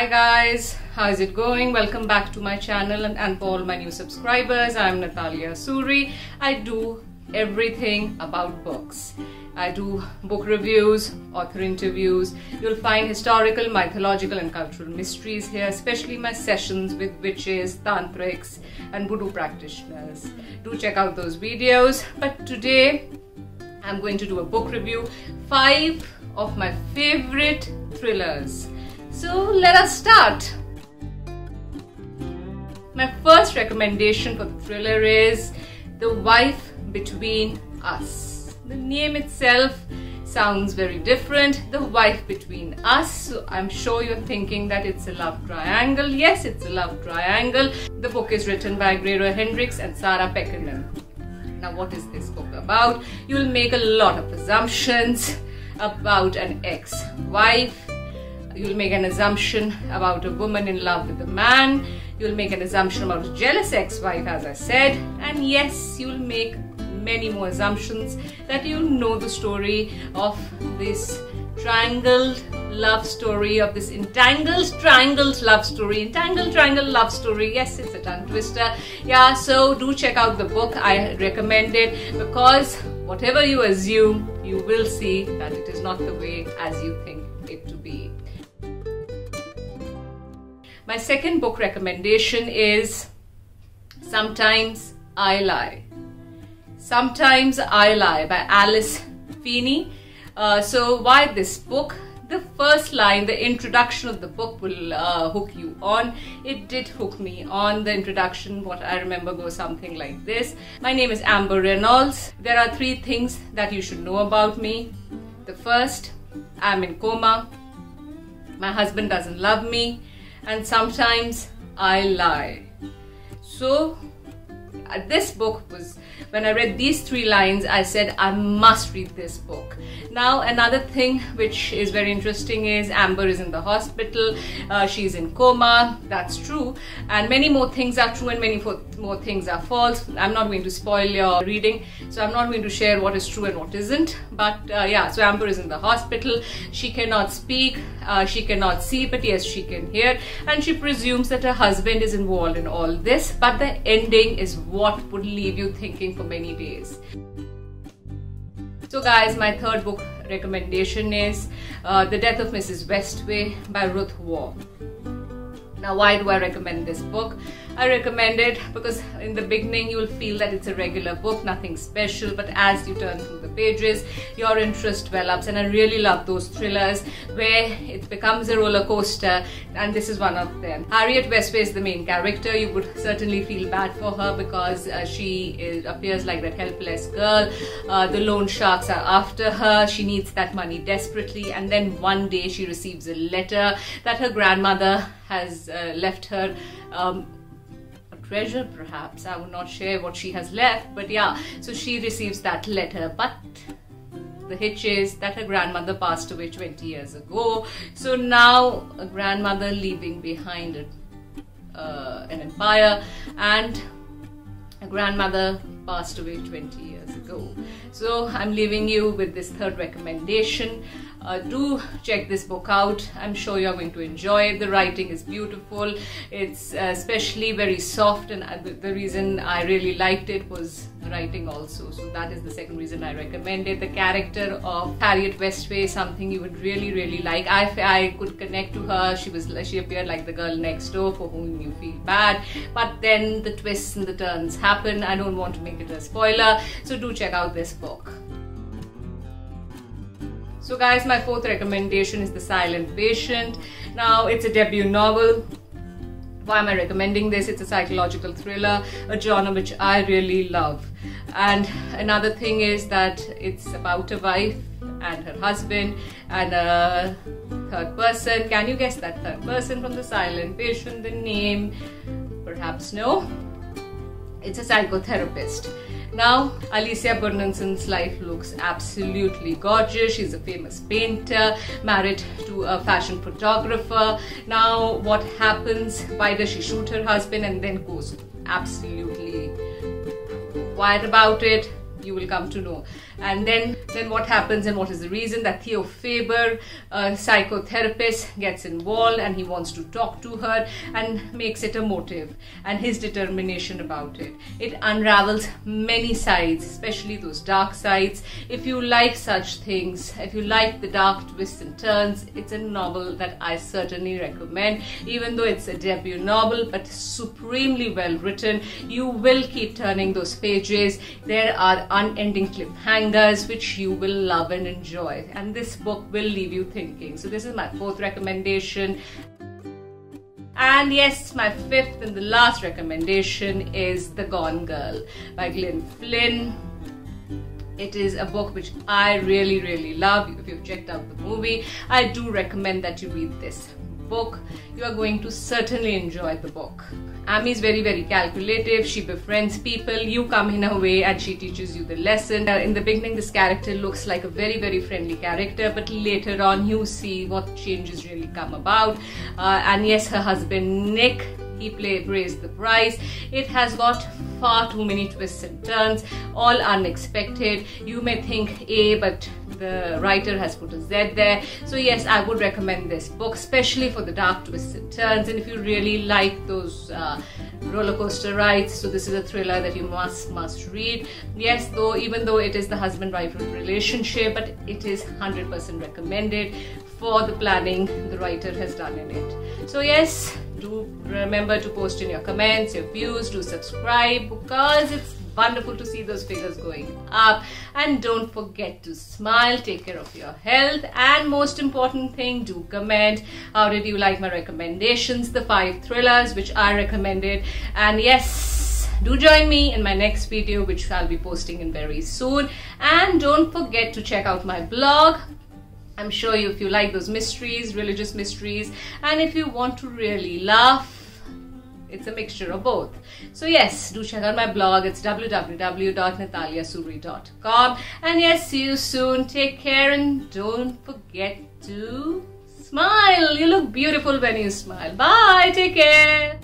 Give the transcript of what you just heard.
Hi guys, how's it going? Welcome back to my channel and, and for all my new subscribers, I'm Natalia Suri. I do everything about books. I do book reviews, author interviews. You'll find historical, mythological, and cultural mysteries here, especially my sessions with witches, tantrics, and voodoo practitioners. Do check out those videos. But today, I'm going to do a book review. Five of my favorite thrillers. So let us start. My first recommendation for the thriller is The Wife Between Us. The name itself sounds very different. The Wife Between Us. So I'm sure you're thinking that it's a love triangle. Yes, it's a love triangle. The book is written by Greer Hendricks and Sarah Pekkanen. Now, what is this book about? You'll make a lot of assumptions about an ex-wife. You'll make an assumption about a woman in love with a man. You'll make an assumption about a jealous ex-wife, as I said. And yes, you'll make many more assumptions that you know the story of this triangled love story of this entangled triangled love story. Entangled triangle love story. Yes it's a tongue twister. Yeah so do check out the book. I recommend it because whatever you assume you will see that it is not the way as you think my second book recommendation is sometimes i lie sometimes i lie by alice feeney uh, so why this book? The first line, the introduction of the book will uh, hook you on. It did hook me on. The introduction, what I remember goes something like this. My name is Amber Reynolds. There are three things that you should know about me. The first, I'm in coma. My husband doesn't love me. And sometimes I lie. So uh, this book was when I read these three lines, I said, I must read this book. Now, another thing which is very interesting is Amber is in the hospital, uh, she's in coma, that's true, and many more things are true and many more things are false. I'm not going to spoil your reading, so I'm not going to share what is true and what isn't. But uh, yeah, so Amber is in the hospital, she cannot speak, uh, she cannot see, but yes, she can hear, and she presumes that her husband is involved in all this, but the ending is what would leave you thinking for many days. So guys, my third book recommendation is uh, The Death of Mrs. Westaway by Ruth Ware. Now why do I recommend this book? I recommend it because in the beginning you will feel that it's a regular book, nothing special, but as you turn through the pages, your interest develops and I really love those thrillers where it becomes a roller coaster and this is one of them. Harriet Westaway is the main character. You would certainly feel bad for her because uh, she is, appears like that helpless girl. Uh, the loan sharks are after her. She needs that money desperately and then one day she receives a letter that her grandmother has uh, left her um, treasure perhaps. I would not share what she has left but yeah so she receives that letter. But the hitch is that her grandmother passed away 20 years ago. So now a grandmother leaving behind a, uh, an empire and grandmother passed away 20 years ago. So i'm leaving you with this third recommendation. Uh, do check this book out. I'm sure you're going to enjoy it. The writing is beautiful. It's uh, especially very soft and uh, the, reason i really liked it was writing also so that is the second reason i recommended. the character of harriet Westaway, something you would really really like i i could connect to her she was she appeared like the girl next door for whom you feel bad but then the twists and the turns happen i don't want to make it a spoiler so do check out this book so guys, my fourth recommendation is The Silent Patient. Now, it's a debut novel. Why am I recommending this? It's a psychological thriller, a genre which I really love. And another thing is that it's about a wife and her husband and a third person. Can you guess that third person from The Silent Patient? The name? Perhaps no. It's a psychotherapist now, Alicia Berenson's life looks absolutely gorgeous. She's a famous painter, married to a fashion photographer. Now, what happens? Why does she shoot her husband and then goes absolutely quiet about it? you will come to know. And then, then what happens and what is the reason that Theo Faber, a psychotherapist, gets involved and he wants to talk to her and makes it a motive and his determination about it. It unravels many sides, especially those dark sides. If you like such things, if you like the dark twists and turns, it's a novel that I certainly recommend. Even though it's a debut novel, but supremely well written, you will keep turning those pages. There are unending cliffhangers which you will love and enjoy. And this book will leave you thinking. So, this is my fourth recommendation. And yes, my fifth and the last recommendation is The Gone Girl by Gillian Flynn. It is a book which I really, really love. If you've checked out the movie, I do recommend that you read this book. You are going to certainly enjoy the book. Amy is very, very calculative. She befriends people. You come in her way and she teaches you the lesson. Uh, in the beginning, this character looks like a very, very friendly character, but later on, you see what changes really come about. Uh, and yes, her husband Nick he play, pays the price. It has got far too many twists and turns, all unexpected. You may think A, but the writer has put a Z there. So yes, I would recommend this book, especially for the dark twists and turns. And if you really like those uh, roller coaster rides, so this is a thriller that you must must read. Yes, though even though it is the husband-wife relationship, but it is 100% recommended for the planning the writer has done in it. So yes, do remember to post in your comments, your views, do subscribe because it's wonderful to see those figures going up. And don't forget to smile take care of your health and most important thing do comment. How did you like my recommendations the five thrillers which i recommended. And yes do join me in my next video which I'll be posting in very soon. And don't forget to check out my blog I'm sure you if you like those mysteries religious mysteries and if you want to really laugh it's a mixture of both. So yes, do check out my blog. It's www.nataliasuri.com. And yes, see you soon. Take care and don't forget to smile. You look beautiful when you smile. Bye. Take care.